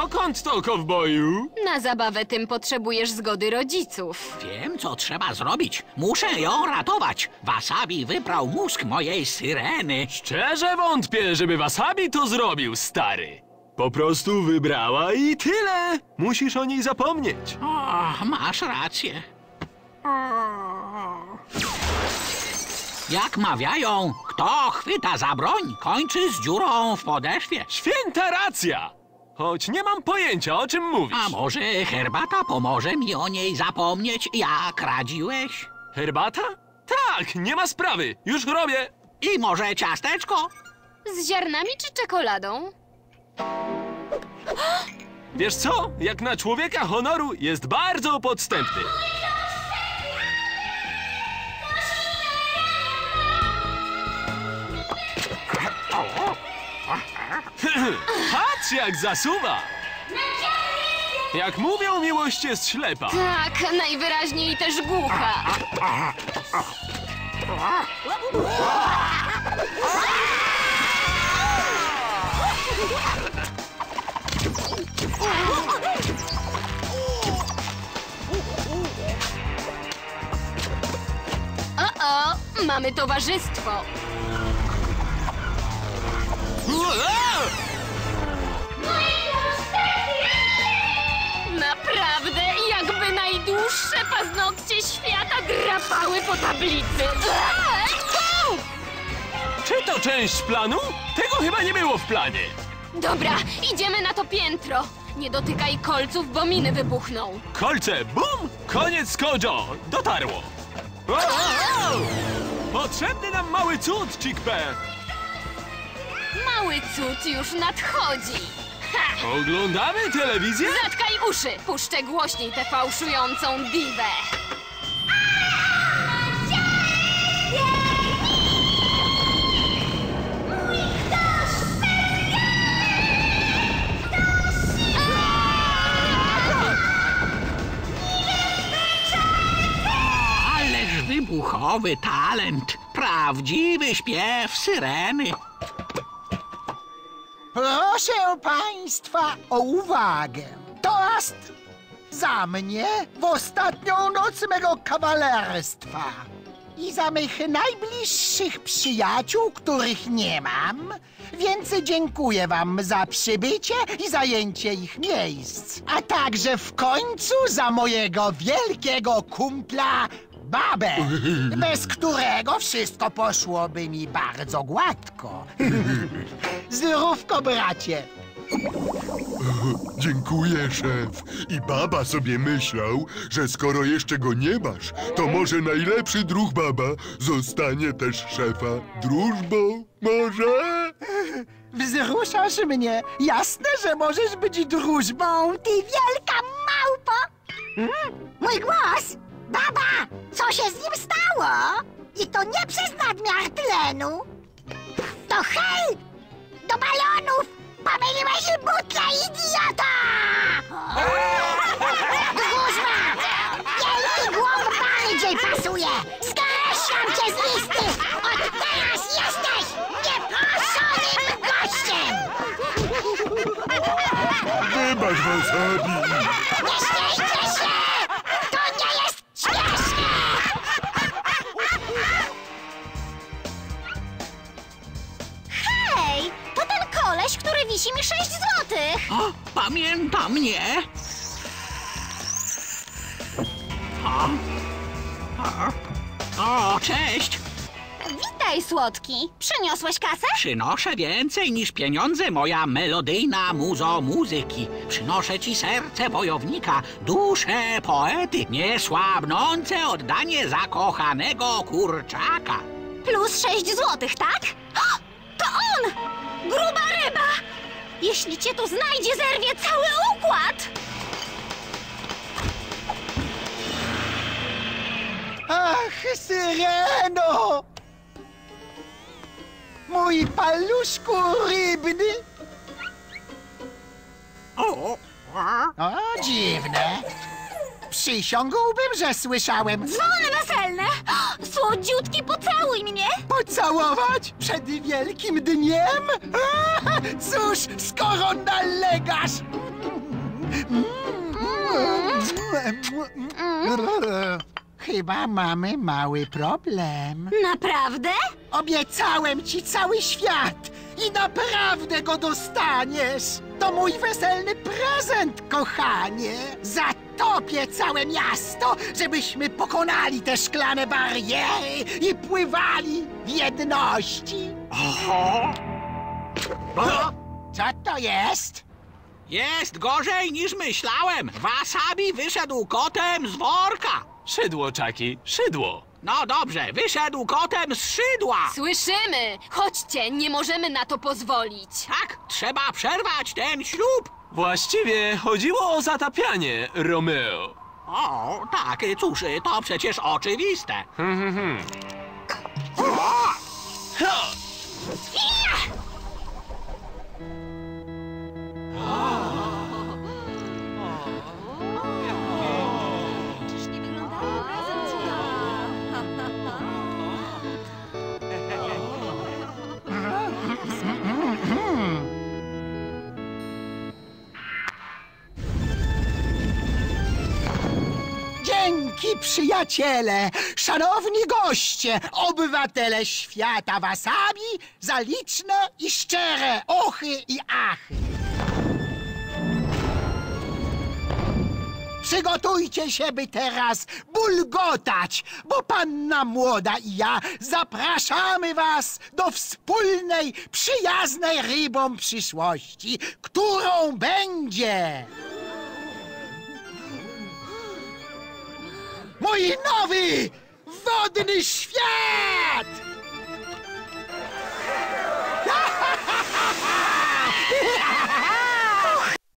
Dokąd to, kowboju? Na zabawę tym potrzebujesz zgody rodziców. Wiem, co trzeba zrobić. Muszę ją ratować. Wasabi wybrał mózg mojej syreny. Szczerze wątpię, żeby Wasabi to zrobił, stary. Po prostu wybrała i tyle. Musisz o niej zapomnieć. O, masz rację. Jak mawiają, kto chwyta za broń, kończy z dziurą w podeszwie. Święta racja! Choć nie mam pojęcia, o czym mówisz. A może herbata pomoże mi o niej zapomnieć, jak radziłeś? Herbata? Tak, nie ma sprawy. Już robię. I może ciasteczko? Z ziarnami czy czekoladą? Wiesz co? Jak na człowieka honoru jest bardzo podstępny. Patrz jak zasuwa! Jak mówią, miłość jest ślepa. Tak, najwyraźniej też głucha. O-o, mamy towarzystwo. Naprawdę, jakby najdłuższe paznokcie świata drapały po tablicy. Czy to część planu? Tego chyba nie było w planie. Dobra, idziemy na to piętro. Nie dotykaj kolców, bo miny wybuchną. Kolce, bum! Koniec Kojo! Dotarło! Potrzebny nam mały cud, Chickpea! Mały cud już nadchodzi. Ha! Oglądamy telewizję? Zatkaj uszy! Puszczę głośniej tę fałszującą diwę. Ależ wybuchowy talent. Prawdziwy śpiew syreny. Proszę państwa o uwagę. Toast za mnie w ostatnią noc mego kawalerstwa. I za mych najbliższych przyjaciół, których nie mam. Więc dziękuję wam za przybycie i zajęcie ich miejsc. A także w końcu za mojego wielkiego kumpla Babę, bez którego wszystko poszłoby mi bardzo gładko. Zdrówko, bracie. Dziękuję, szef. I baba sobie myślał, że skoro jeszcze go nie masz, to może najlepszy druh baba zostanie też szefa drużbą? Może? Wzruszasz mnie. Jasne, że możesz być drużbą. Ty wielka małpo! Mm, mój głos! Baba! Co się z nim stało? I to nie przez nadmiar tlenu. To hej! Do balonów! Pomyliłeś butle, idiota! Guzma! Wielki głąb bardziej pasuje! Skreślam cię z listy! Od teraz jesteś nieproszonym gościem! Wybacz, Wasabi. Mi 6 złotych! O, pamięta mnie. O, o, o, cześć. Witaj, słodki! Przyniosłeś kasę? Przynoszę więcej niż pieniądze, moja melodyjna muzo muzyki. Przynoszę ci serce wojownika, duszę poety, niesłabnące oddanie zakochanego kurczaka. Plus 6 złotych, tak? O, to on! Gruba ryba! Jeśli cię tu znajdzie, zerwie cały układ! Ach, syreno! Mój paluszku rybny. O, O, dziwne. Przysiągłbym, że słyszałem Dzwony weselne! Słodziutki, pocałuj mnie! pocałować przed wielkim dniem? A, cóż, skoro nalegasz. Chyba mamy mały problem. Naprawdę? Obiecałem ci cały świat i naprawdę go dostaniesz. To mój weselny prezent, kochanie. Zatopię całe miasto, żebyśmy pokonali te szklane bariery i pływali w jedności. Co to jest? Jest gorzej niż myślałem. Wasabi wyszedł kotem z worka. Szydło, Czaki, szydło. No dobrze, wyszedł kotem z szydła. Słyszymy! Chodźcie, nie możemy na to pozwolić. Tak, trzeba przerwać ten ślub. Właściwie chodziło o zatapianie, Romeo. O, tak, cóż, to przecież oczywiste. Ha! Dzięki, przyjaciele, szanowni goście, obywatele świata wasabi, za liczne i szczere ochy i achy. Przygotujcie się, by teraz bulgotać, bo panna młoda i ja zapraszamy was do wspólnej, przyjaznej rybom przyszłości, którą będzie... Mój nowy wodny świat!